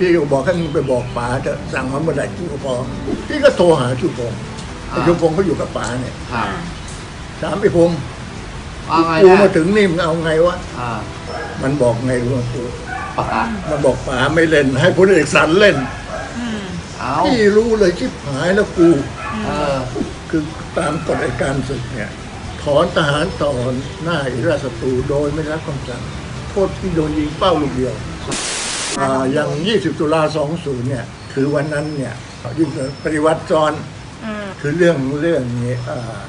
พี่ก็บอกให้มึงไปบอกป๋าจะสั่งมาเมื่อไหร่กูก็พอพี่ก็โทรหาชูพงษ์ไอ้ชูพงษ์เขาอยู่กับป๋าเนี่ยครับถามไอ้พงษ์ว่าไงกูนะมาถึงนี่มึงเอาไงวะอ่ามันบอกไงรู้ไหมกูป๋ามันบอกป๋าไม่เล่น ให้พลเอกสันเล่นอืม เอาพี่รู้เลยชิบหายแล้วกู เออ คือตามกฎอัยการศึกเนี่ยถอนทหารต่อหน้าอิราชศัตรูโดยไม่ได้รับคำสั่งโทษที่โดนยิงเป้าลูกเดียว อ่าอย่าง 20 ตุลา 20 เนี่ย คือวันนั้นเนี่ยยิ่งปฏิวัติจรอืมคือเรื่องเรื่องนี้อ่า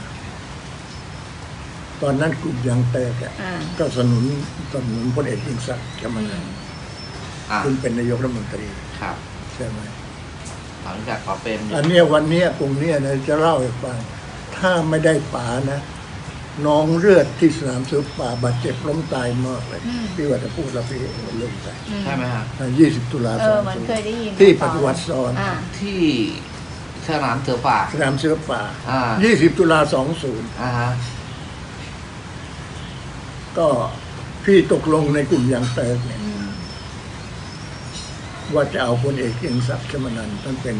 ตอนนั้นกลุ่มยังแตกอะอ่าก็สนุนสนับสนุนพลเอกยิ่งศักดิ์แกมันอ่าคุณเป็นนายกรัฐมนตรีครับใช่ไหมหลังจากป๋าเป็นอันเนี้ยวันเนี้ยตรงเนี้ยนะจะเล่าให้ฟัง ถ้าไม่ได้ป๋านะ นองเลือดที่สนามเสือป่าบาดเจ็บล้มตายมากเลยพี่ว่าจะพูดแล้วพี่ลืมไปใช่ไหมฮะยี่สิบตุลาเอสอองมันเคยได้ยินที่ปฏิวัติซ้อนอ่า ที่สนามเสือป่า สนามเสือป่าอ่า ยี่สิบตุลาสองศูนย์อ่าฮะก็พี่ตกลงในกลุ่มยังเติร์กเนี่ย อืม ว่าจะเอาพลเอกเกรียงศักดิ์ชมะนันทน์ท่านเป็น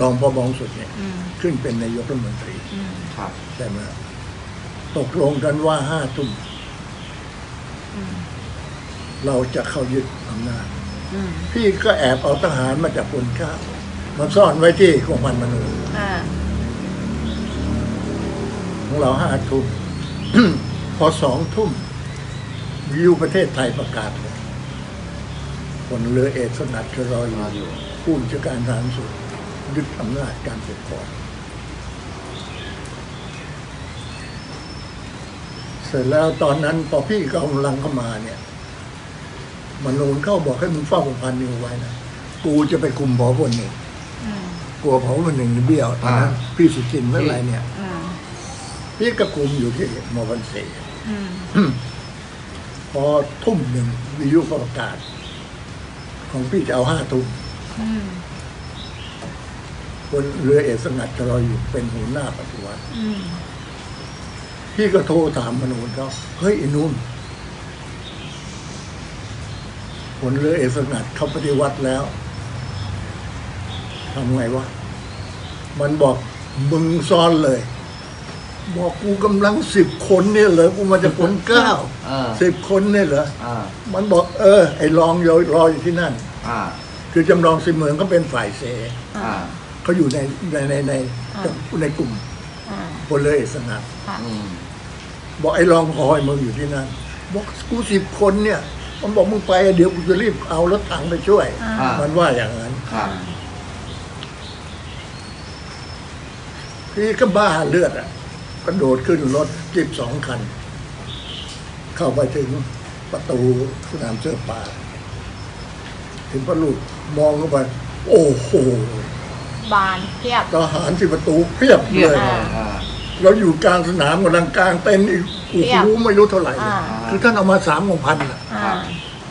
รองผบ.สูงสุดเนี่ย อืม ขึ้นเป็นนายกรัฐมนตรี อืม ครับ ใช่ไหม ตกลงกันว่าห้าทุ่มอืมเราจะเข้ายึดอำนาจอืมพี่ก็แอบเอาทหารมาจากคนข้าวมาซ่อนไว้ที่กองพันมนุษย์อ่าของเราห้าทุ่มพอสองทุ่มวิวประเทศไทยประกาศเลยคนเรือเอกสนัดชรออรอยู่อยู่ผู้บัญชาการทหารสูงยึดอำนาจการปกครอง เสร็จแล้วตอนนั้นพอพี่กำลังเข้ามาเนี่ยมนูนเข้าบอกให้มึงเฝ้ากองพันนิวไว้นะกูจะไปคุมพอคนหนึ่งอืมกลัวเผาคนหนึ่งเบี้ยวตอนนั้นพี่สุจินต์เมื่อไรเนี่ยอืมพี่ก็คุมอยู่ที่มอวันเสอืมพอทุ่มหนึ่งวิทยุก็ประกาศ ของพี่จะเอาห้าทุ่มอืมคนเรือเอกสงัดจะรออยู่เป็นหัวหน้าปฏิวัติอืม พี่ก็โทรถามมนูนเขาเฮ้ยไอ้นุ่มคนเรือเอกสงัดเขาปฏิวัติแล้วทำไงวะ มันบอกมึงซ้อนเลย บอกกูกำลังสิบคนเนี่ยเหรอกูมาจากคนเก้าเออสิบคนเนี่ยเหรออ่ามันบอก เออ ไอ้รองรอรออยู่ที่นั่นอ่าคือจำลองสิเมืองก็เป็นฝ่ายเสอ่าเขาอยู่ในในในในอ่าในกลุ่มอ่า พลเรือเอกสงัดค่ะ อืมบอกไอ้รองคอยมึงอยู่ที่นั่นบอกกูสิบคนเนี่ย มันบอกมึงไปเดี๋ยวกูจะรีบเอารถถังไปช่วย อ่า มันว่าอย่างนั้นครับ พี่ก็บ้าเลือดอะกระโดดขึ้นรถจิบสองคัน เข้าไปถึงประตูสนามเสื้อป่า ถึงพระลูกมองเข้าไป โอ้โหบานเทียบ ทหารที่ประตูเพียบเทียบเลยเลยอ่า เราอยู่กลางสนามกำลังกลางเต็นท์อีกโอ้เพียบโหไม่รู้เท่าไหร่เลยอ่า คือท่านเอามาสามของพันน่ะอ่า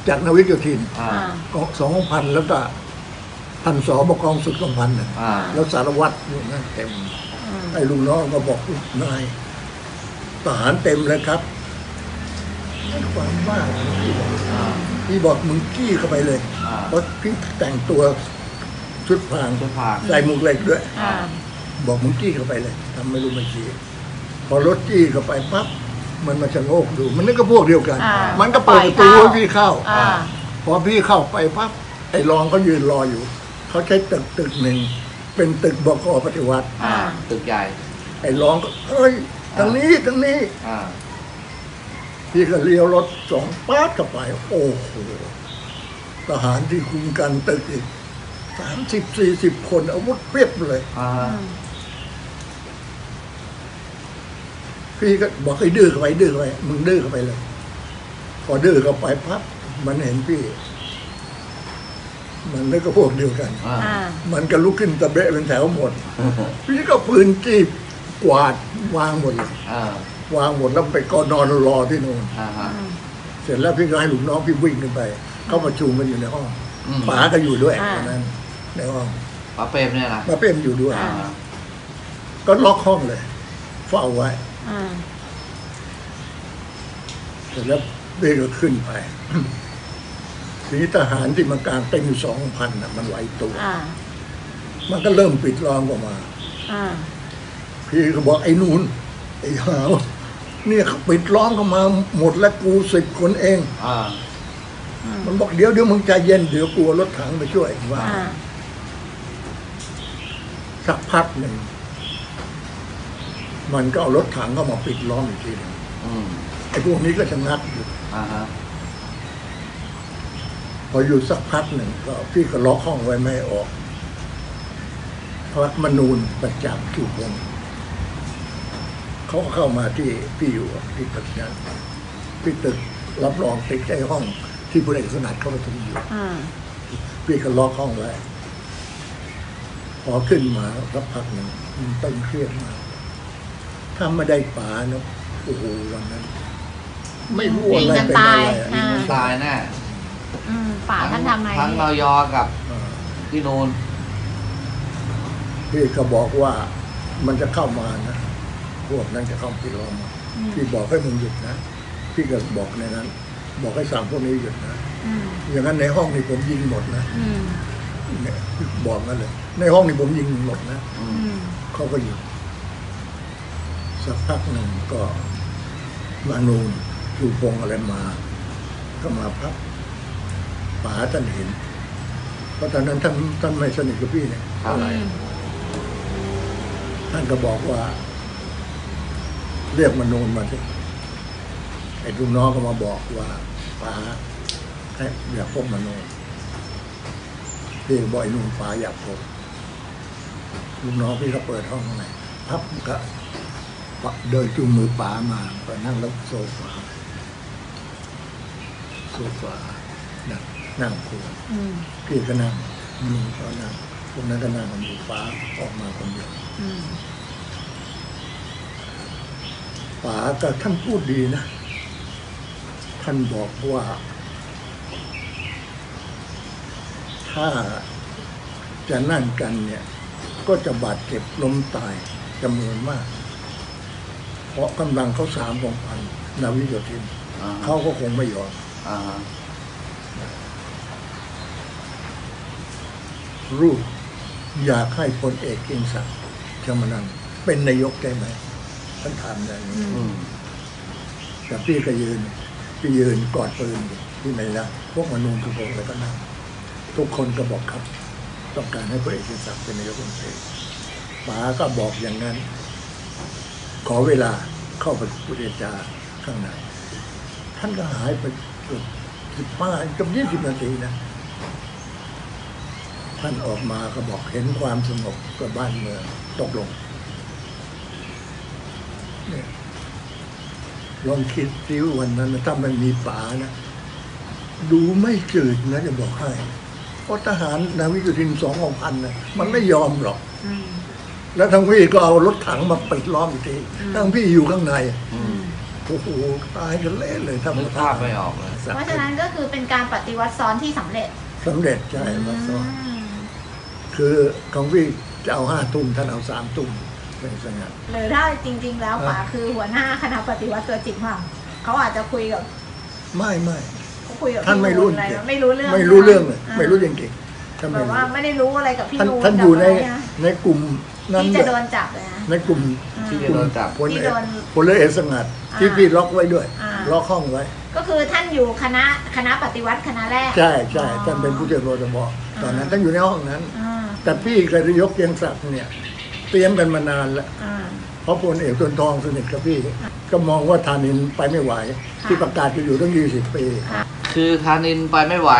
จากนาวิกโยธินอ่า อ่าสองของพันแล้วก็พันสองบกองสุดของพันน่ะอ่า แล้วสารวัตรอยู่นั่นเต็ม อืมไอ้ลุงน้องก็บอกนายทหารเต็มเลยครับนั่นความบ้าของพี่บอกอ่า พี่บอกมึงกี้เข้าไปเลยอ่า เพราะพี่แต่งตัวชุดพรางชุดพราง ใส่หมวกเหล็กด้วย อ่า บอกมึงจี้เข้าไปเลยทำไม่รู้ไม่ชี้พอรถจี้เข้าไปปั๊บมันมาชะโงกดู มันนึกก็พวกเดียวกัน อ่ามันก็เปิดประตูปล่อยเข้าให้พี่เข้าอ่า พอพี่เข้าไปปั๊บไอ้รองเขายืนรออยู่เขาใช้ตึกตึกหนึ่งเป็นตึกบกปฏิวัติ อ่า ตึกใหญ่ไอ้รองก็เฮ้ยทางนี้ทางนี้ อ่าพี่ก็เลี้ยวรถสองป๊าดเข้าไป โอ้โหทหารที่คุมกันตึกอีกสามสิบสี่สิบคนอาวุธเพียบเลย อ่า อืม พี่ก็บอกให้ดื้อเข้าไปดื้อเข้าไปมึงดื้อเข้าไปเลย พอดื้อเข้าไปพับมันเห็นพี่ มันแล้วก็พวกเดียวกัน อ่า อ่า มันก็ลุกขึ้นตะเบะเป็นแถวหมด พี่ก็ปืนจีบกวาดวางหมดเลยอ่าวางหมดแล้วไปก็นอนรอที่นู่นอ่าฮะอืมเสร็จแล้วพี่ก็ให้ลูกน้องพี่วิ่งขึ้นไป เขาประชุมกันอยู่ในห้องอืมป๋าก็อยู่ด้วยอ่า ตอนนั้น ในห้องป๋าเปรมเนี่ยนะมาเป้มอยู่ด้วย อ่า ก็ล็อกห้องเลย เฝ้าไว้อ่า เสร็จแล้วพี่ก็ขึ้นไปทีนี้ทหารที่มันกลางเต็มสองพันน่ะมันไหวตัวอ่ามันก็เริ่มปิดล้อมเข้ามาอ่าพี่ก็บอกไอ้นูนไอ้หาวเนี่ยเขาปิดล้อมเข้ามาหมดแล้วกูสิบคนเองอ่าอืมมันบอกเดี๋ยวเดี๋ยวมึงใจเย็นเดี๋ยวกลัวรถถังไปช่วยว่าอ่าสักพักหนึ่ง มันก็เอารถถังเข้ามาปิดล้อมอีกทีหนึงอืมไอ้พวกนี้ก็ชะงักอยู่ อ่าฮะพออยู่สักพักหนึ่งก็พี่ก็ล็อกห้องไว้ไม่ให้ออกพระมนูนประจักษ์ถูกวงศ์เขาก็เข้ามาที่พี่อยู่ที่ปัจจุบันพี่ตึกรับรองติดใจห้องที่พลเอกสนัดเขาประชุมอยู่ อ่าพี่ก็ล็อกห้องไว้ พอขึ้นมาสักพักหนึ่งมันตึงเครียดมาก ถ้าไม่ได้ป๋าเนาะโอ้โหวันนั้น ไม่รู้อะไรเป็นอะไรอะอ่า ตายแน่อืมป่าท่านทำไงทั้งเรายอกับอ่าพี่นูนพี่ก็บอกว่ามันจะเข้ามานะ พวกนั้นจะเข้าพี่ล้อมมาอืมพี่บอกให้มึงหยุดนะ พี่ก็บอกในนั้น บอกให้สามพวกนี้หยุดนะ อืมอย่างนั้นในห้องนี่ผมยิงหมดนะอืมเนี่ยบอกนั่นเลย ในห้องนี่ผมยิงหมดนะอือืมมเขาก็หยุด สักพักหนึ่งก็มานูนอยู่พงอะไรมา ก็มาพับป๋าท่านเห็น เพราะตอนนั้นท่านท่านไม่สนิทกับพี่เนี่ยเท่าไหร่ท่านก็บอกว่า เรียกมนูนมาสิไอ้ลูกน้องก็มาบอกว่าป๋าให้อยากพบมนูนพี่ก็บอกไอ้นุ่นป๋าอยากพบลูกน้องพี่ก็เปิดห้องข้างในพับก็ เดินจูงมือป๋ามาก็นั่งแล้วโซฟาโซฟานั่งนั่งคุยพี่ก็นั่งมนูนก็นั่งพวกนั้นก็นั่งกันอยู่ป๋าออกมาคนเดียวป๋าแต่ท่านพูดดีนะ ท่านบอกว่า ถ้าจะนั่นกันเนี่ย ก็จะบาดเจ็บล้มตายจำนวนมาก ราะกำลังเขาสามของพันนาวิโยธินอ่าฮะเขาก็คงไม่ยอมอ่าฮะรูปอยากให้พลเอกเกรียงศักดิ์ชมานันท์เป็นนายกได้ไหมท่านถามอย่างนี้อืมแต่พี่ก็ยืนพี่ยืนกอดปืนอยู่ที่ไหนนะพวกมนูนทุกคนแล้วก็นั่งทุกคนก็บอกครับ ต้องการให้พลเอกเกรียงศักดิ์เป็นนายกรัฐมนตรีป๋าก็บอกอย่างนั้น ขอเวลาเข้าไปพูดจาข้างใน ท่านก็หายไปเกือบสิบห้าเกับยี่สิบนาทีนะ ท่านออกมาก็บอกเห็นความสงบกับบ้านเมืองตกลงเนี่ยลองคิดซิวันนั้นถ้ามันมีป๋านะ ดูไม่จืดนะจะบอกให้เพราะทหารนาวิกโยธินสองพันนะมันไม่ยอมหรอก แล้วทั้งพี่ก็เอารถถังมาปิดล้อมอีกทีอืมทั้งพี่อยู่ข้างในอือืมมโอ้โหตายกันเละเลยถ้านึกภาพไม่ออกเลยเพราะฉะนั้นก็คือเป็นการปฏิวัติซ้อนที่สำเร็จสำเร็จใช่มาซ้อน อืมคือของพี่จะเอาห้าทุ่มท่านเอาสามทุ่มเป็นสงัดหรือถ้าจริง ๆ แล้วเออป๋าคือหัวหน้าคณะปฏิวัติตัวจริงเปล่าเขาอาจจะคุยกับไม่ไม่เขาคุยกับท่านพี่ไม่รู้นูอะไรจริงไม่รู้เรื่องไม่รู้เรื่องเลยาไม่รู้จริงๆท่านแบไม่บรู้ว่าไม่ได้รู้อะไรกับพี่ท่านนูท่านอยู่ใน กับะไระ ในกลุ่มนั้นที่ด้จะวยโดนจับเลยนะ ในกลุ่มที่จะโดนจับ พลที่เอโดกนพลเอกสงัดที่อ่าพี่ล็อกไว้ด้วย อ่า ล็อกห้องไว้ ก็คือท่านอยู่คณะคณะปฏิวัติคณะแรกใช่ใช่อ๋อท่านเป็นผู้ช่วยรทบตอนนั้นท่านอยู่ในห้องนั้น อ่าแต่พี่กับนายกเกรียงศักดิ์เนี่ย เตรียมกันมานานแล้ว อ่า เพราะพลเอกตวนทองสนิทกับพี่ ก็มองว่าธานินไปไม่ไหวค่ะที่ประกาศจะอยู่ตั้งยี่สิบปี คือธานินไปไม่ไหว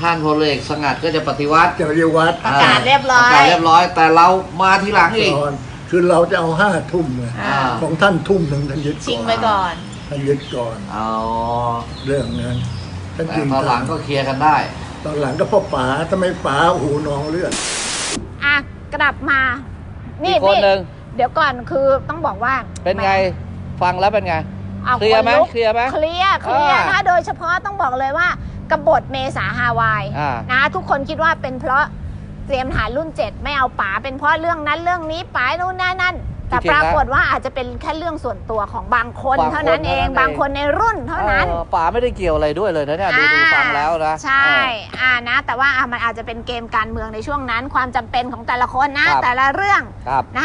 ท่านพลเอกสงัดก็จะปฏิวัติจะเรียกวัดประกาศเรียบร้อประยกาศเรียบร้อย แต่เรามาทีหลังอีกก่อนคือเราจะเอาห้าทุ่มไงอ่าของท่านทุ่มหนึ่งท่านยึดชิงก่อนไปก่อนท่านยึดก่อนอ๋อเรื่องนั้นท่านแต่จึงตอนหลังก็เคลียร์กันได้ ตอนหลังก็พ่อป๋าทำไมป๋าหูนองเลือดอะกลับมานี่อีกคนหนึ่งเดี๋ยวก่อนคือต้องบอกว่า เป็นไงฟังแล้วเป็นไง อาเคลียร์ไหมนลุกเคลียร์ไหม เคลียร์เคลียร์อ่านะโดยเฉพาะต้องบอกเลยว่ากบฏเมษาฮาวายอ่านะทุกคนคิดว่าเป็นเพราะเตรียมทหารรุ่นเจ็ดไม่เอาป๋าเป็นเพราะเรื่องนั้นเรื่องนี้ป๋านู่นนั่นนั่นแต่จริงๆปนะรากฏว่าอาจจะเป็นแค่เรื่องส่วนตัวของบางคนบางคนเท่านั้นเองเท่านั้นเอง บางคนในรุ่นเท่านั้นเออป๋าไม่ได้เกี่ยวอะไรด้วยเลยนะเนี่ยดูดูอ่าฟังแล้วนะใช่อ่านะ แต่ว่าอะมันอาจจะเป็นเกมการเมืองในช่วงนั้น ความจำเป็นของแต่ละคนนะ ครับแต่ละเรื่องครับ นะ